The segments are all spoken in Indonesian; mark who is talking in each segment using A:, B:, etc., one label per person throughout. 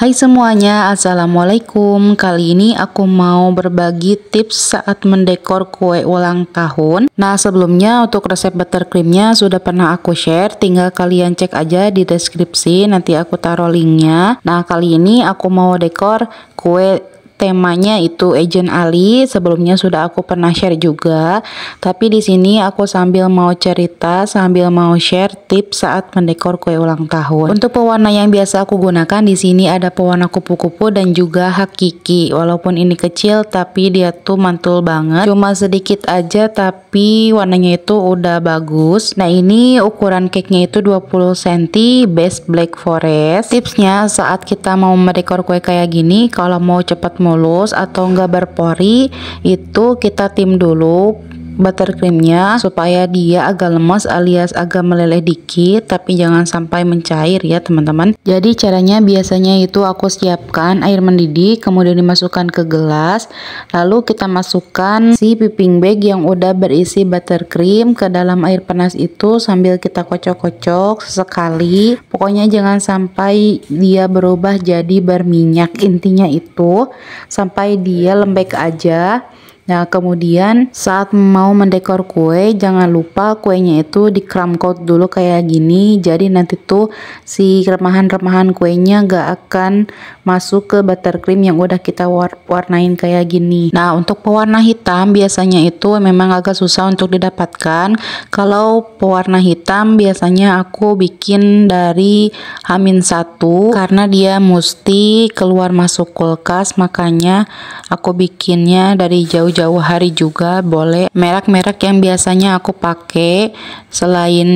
A: Hai semuanya, Assalamualaikum. Kali ini aku mau berbagi tips saat mendekor kue ulang tahun. Nah sebelumnya untuk resep buttercreamnya sudah pernah aku share. Tinggal kalian cek aja di deskripsi, nanti aku taruh linknya. Nah kali ini aku mau dekor kue temanya itu Agent Ali. Sebelumnya sudah aku pernah share juga. Tapi di sini aku sambil mau cerita sambil mau share tips saat mendekor kue ulang tahun. Untuk pewarna yang biasa aku gunakan di sini ada pewarna kupu-kupu dan juga hakiki. Walaupun ini kecil tapi dia tuh mantul banget. Cuma sedikit aja tapi warnanya itu udah bagus. Nah ini ukuran cake nya itu 20 cm base black forest. Tipsnya saat kita mau mendekor kue kayak gini kalau mau cepat mau mulus atau enggak berpori itu kita tim dulu buttercreamnya supaya dia agak lemas alias agak meleleh dikit tapi jangan sampai mencair ya teman-teman. Jadi caranya biasanya itu aku siapkan air mendidih kemudian dimasukkan ke gelas lalu kita masukkan si piping bag yang udah berisi buttercream ke dalam air panas itu sambil kita kocok-kocok sekali pokoknya jangan sampai dia berubah jadi berminyak intinya itu. Sampai dia lembek aja Nah, kemudian saat mau mendekor kue, jangan lupa kuenya itu di crumb coat dulu kayak gini. Jadi nanti tuh si remahan-remahan kuenya gak akan masuk ke buttercream yang udah kita war warnain kayak gini. Nah, untuk pewarna hitam biasanya itu memang agak susah untuk didapatkan. Kalau pewarna hitam biasanya aku bikin dari Hamin satu karena dia mesti keluar masuk kulkas, makanya aku bikinnya dari jauh-jauh jauh hari juga boleh merek-merek yang biasanya aku pakai selain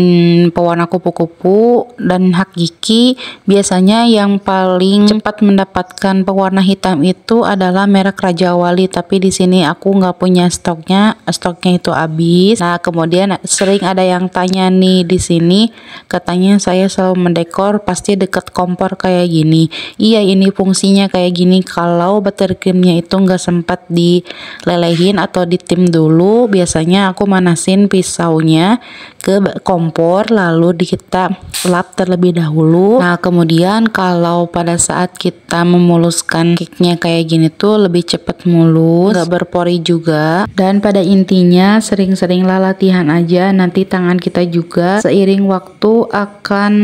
A: pewarna kupu-kupu dan hakiki biasanya yang paling cepat mendapatkan pewarna hitam itu adalah merek Raja Wali tapi di sini aku nggak punya stoknya stoknya itu habis. Nah kemudian sering ada yang tanya nih di sini katanya saya selalu mendekor pasti deket kompor kayak gini. Iya ini fungsinya kayak gini kalau buttercreamnya itu nggak sempat dileleh dilepehin atau ditim dulu biasanya aku manasin pisaunya ke kompor lalu kita lap terlebih dahulu. Nah kemudian kalau pada saat kita memuluskan cake-nya kayak gini tuh lebih cepat mulus gak berpori juga. Dan pada intinya sering-seringlah latihan aja nanti tangan kita juga seiring waktu akan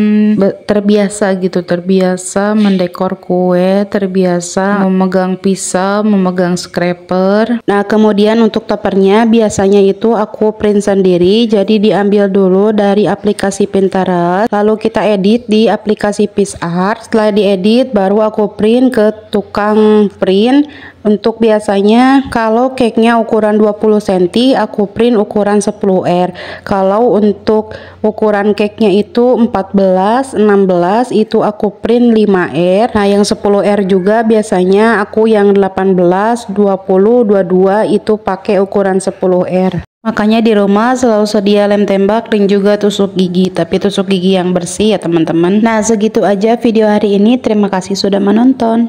A: terbiasa gitu terbiasa mendekor kue terbiasa memegang pisau memegang scraper. Nah kemudian untuk toppernya biasanya itu aku print sendiri jadi diambil dulu dari aplikasi Pinterest lalu kita edit di aplikasi PixArt setelah diedit baru aku print ke tukang print untuk biasanya kalau cake-nya ukuran 20 cm aku print ukuran 10 R. Kalau untuk ukuran cake-nya itu 14, 16 itu aku print 5 R. Nah, yang 10 R juga biasanya aku yang 18, 20, 22 itu pakai ukuran 10 R. Makanya di rumah selalu sedia lem tembak dan juga tusuk gigi, tapi tusuk gigi yang bersih ya teman-teman. Nah, segitu aja video hari ini. Terima kasih sudah menonton.